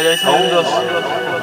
달려있습니다.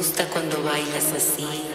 Gusta cuando bailas así.